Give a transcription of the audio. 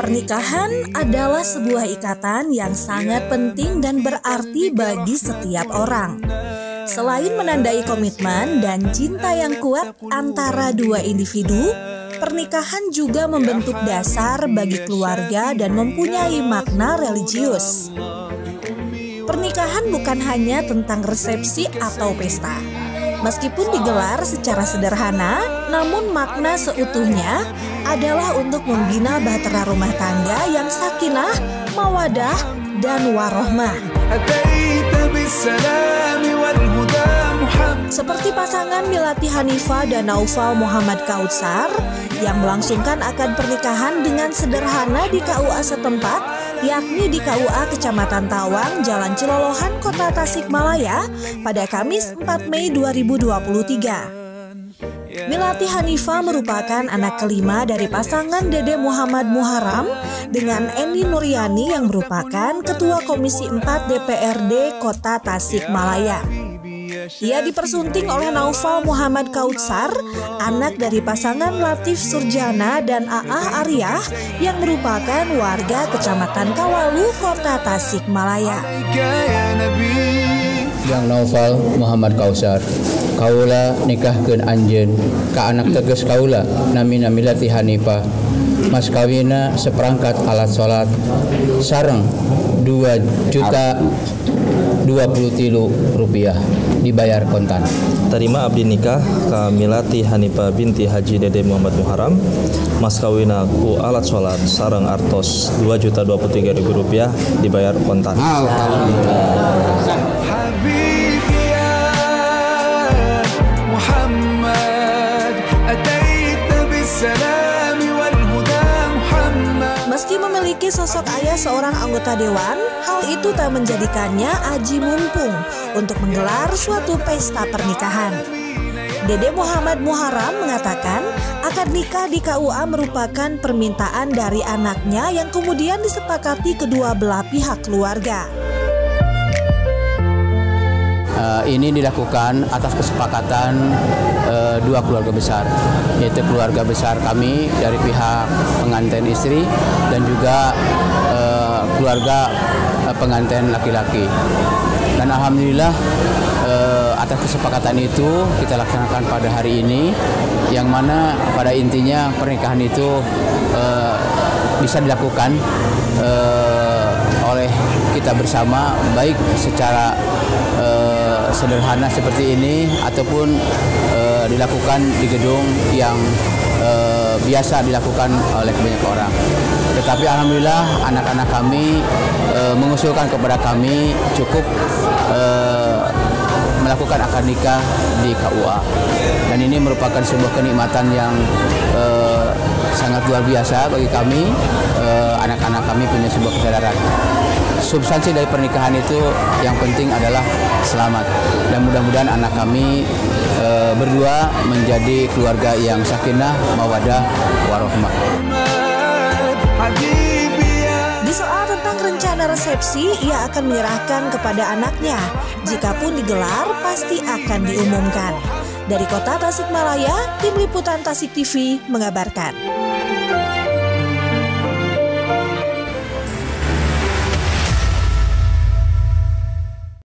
Pernikahan adalah sebuah ikatan yang sangat penting dan berarti bagi setiap orang. Selain menandai komitmen dan cinta yang kuat antara dua individu, pernikahan juga membentuk dasar bagi keluarga dan mempunyai makna religius. Pernikahan bukan hanya tentang resepsi atau pesta Meskipun digelar secara sederhana, namun makna seutuhnya adalah untuk membina bahtera rumah tangga yang sakinah, mawadah, dan warohmah. Seperti pasangan Milati Hanifa dan Naufal Muhammad Kautsar yang melangsungkan akan pernikahan dengan sederhana di KUA setempat yakni di KUA Kecamatan Tawang, Jalan Cilolohan, Kota Tasikmalaya pada Kamis 4 Mei 2023. Milati Hanifa merupakan anak kelima dari pasangan Dede Muhammad Muharam dengan Eni Nuryani yang merupakan Ketua Komisi 4 DPRD Kota Tasikmalaya. Ia dipersunting oleh Naufal Muhammad Kautsar, anak dari pasangan Latif Surjana dan Aah Aryah yang merupakan warga Kecamatan Kawalu, Kota Tasikmalaya. Yang Naufal Muhammad Kausar kaula nikahkan anjen Ka anak tegas kaula nami namilati Hanifah mas kawina seperangkat alat sholat sarang dua juta 23 rupiah dibayar kontan. Terima abdi nikah kamilati Hanipa binti Haji Dede Muhammad Muharam. mas Kawinaku alat sholat sarang artos dua juta 23 ribu rupiah dibayar kontan. Alhamdulillah. Meski memiliki sosok ayah seorang anggota dewan, hal itu tak menjadikannya aji mumpung untuk menggelar suatu pesta pernikahan. Dede Muhammad Muharam mengatakan, akad nikah di KUA merupakan permintaan dari anaknya yang kemudian disepakati kedua belah pihak keluarga. Eh, ini dilakukan atas kesepakatan eh, dua keluarga besar, yaitu keluarga besar kami dari pihak pengantin istri dan juga eh, keluarga pengantin laki-laki. Dan alhamdulillah atas kesepakatan itu kita laksanakan pada hari ini, yang mana pada intinya pernikahan itu bisa dilakukan eh, oleh kita bersama, baik secara eh, sederhana seperti ini ataupun eh, dilakukan di gedung yang eh, biasa dilakukan oleh banyak orang. Tetapi alhamdulillah anak-anak kami eh, mengusulkan kepada kami cukup eh, melakukan akad nikah di KUA dan ini merupakan sebuah kenikmatan yang eh, sangat luar biasa bagi kami anak-anak kami punya sebuah kesadaran substansi dari pernikahan itu yang penting adalah selamat dan mudah-mudahan anak kami e, berdua menjadi keluarga yang sakinah, mawadah, warohmah. Di soal tentang rencana resepsi, ia akan menyerahkan kepada anaknya. Jikapun digelar, pasti akan diumumkan. Dari kota Tasikmalaya, tim liputan Tasik TV mengabarkan.